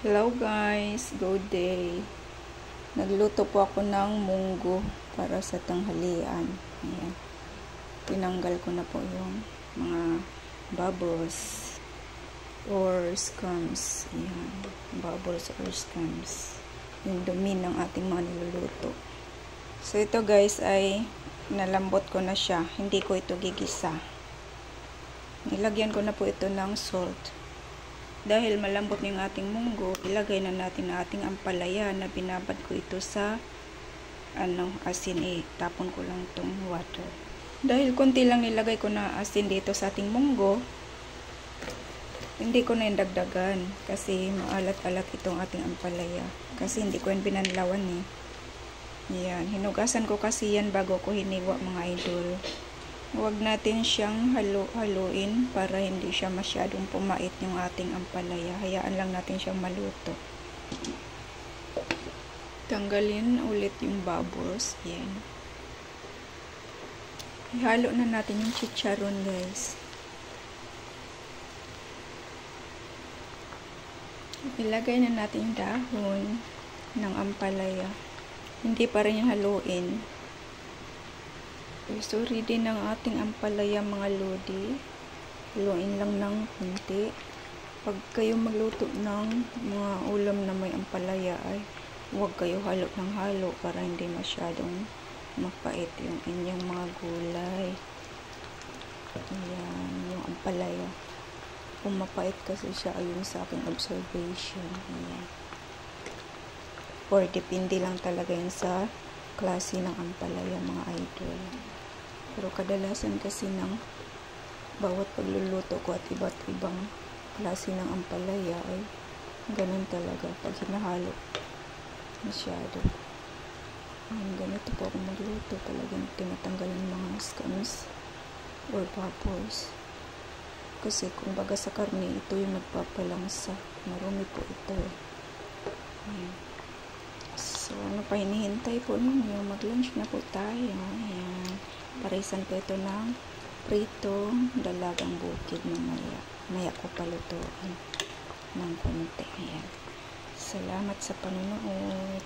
Hello guys, good day. Nagluto po ako ng munggo para sa tanghalian. Ayan. Tinanggal ko na po yung mga bubbles or scums. Ayan. Bubbles or scums. Yung dumi ng ating mga niluluto. So ito guys ay nalambot ko na siya. Hindi ko ito gigisa. Nilagyan ko na po ito ng salt. Dahil malambot yung ating munggo, ilagay na natin ang ating ampalaya na binabad ko ito sa ano, asin eh. Tapon ko lang itong water. Dahil konti lang nilagay ko na asin dito sa ating munggo, hindi ko na indagdagan kasi maalat-alat itong ating ampalaya. Kasi hindi ko yan binanlawan eh. Yan. Hinugasan ko kasi yan bago ko hiniwa mga idol. Huwag natin siyang halo-haluin para hindi siya masyadong pumait yung ating ampalaya. Hayaan lang natin siyang maluto. Tanggalin ulit yung bubbles. Yan. Ihalo na natin yung chicharon guys. Ilagay na natin yung dahon ng ampalaya. Hindi pa rin yung haluin. So ready ng ating ampalaya mga lodi. Haluin lang ng kunti. Pag kayo magluto ng mga ulam na may ampalaya ay huwag kayo halo ng halo para hindi masyadong mapait yung inyong mga gulay. Ayan, yung ampalaya. Kung mapait kasi siya ayun sa aking observation. Ayan. Or depende lang talaga yun sa klase ng ampalaya mga idol. Pero kadalasan kasi ng bawat pagluluto ko at iba't ibang klase ng ampalaya ay ganun talaga pag hinahalo masyado. Ang ganito po ako magluto talagang tinatanggal ng mga scums or bubbles. Kasi kung baga sa karne, ito yung nagpapalangsa. Marumi po ito eh. Ayan. So, ano pa hinihintay po ninyo? Mag-lunch na po tayo. Ayan. Parisan ko ito ng pritong dalagang bukid mamaya. Maya ko palutuin ng konti. Ayan. Salamat sa panonood.